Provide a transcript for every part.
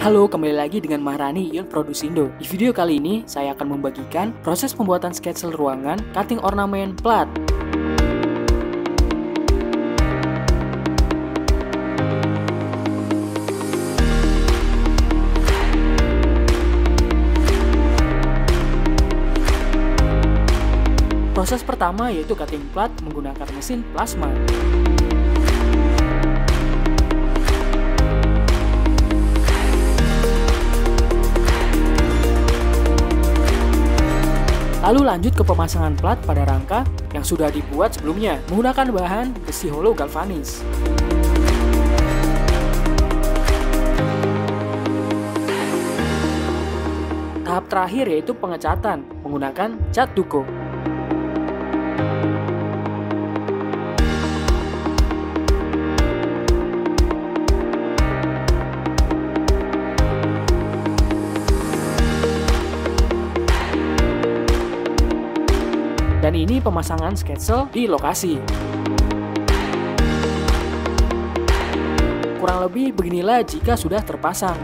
Halo, kembali lagi dengan Maharani Ion Produsindo. Di video kali ini, saya akan membagikan proses pembuatan sketsel ruangan cutting ornamen plat. Proses pertama yaitu cutting plat menggunakan mesin plasma. Lalu lanjut ke pemasangan plat pada rangka yang sudah dibuat sebelumnya menggunakan bahan besi hollow galvanis. Tahap terakhir yaitu pengecatan menggunakan cat duko. Dan ini pemasangan sketsel di lokasi. Kurang lebih beginilah jika sudah terpasang.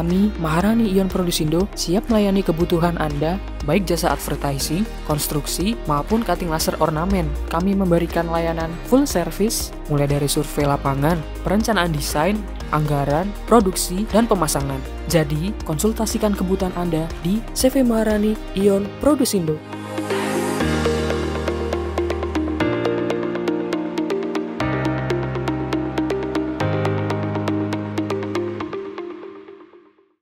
Kami, Maharani Ion Produsindo, siap melayani kebutuhan Anda, baik jasa advertising, konstruksi, maupun cutting laser ornamen. Kami memberikan layanan full service, mulai dari survei lapangan, perencanaan desain, anggaran, produksi, dan pemasangan. Jadi, konsultasikan kebutuhan Anda di CV Maharani Ion Produsindo.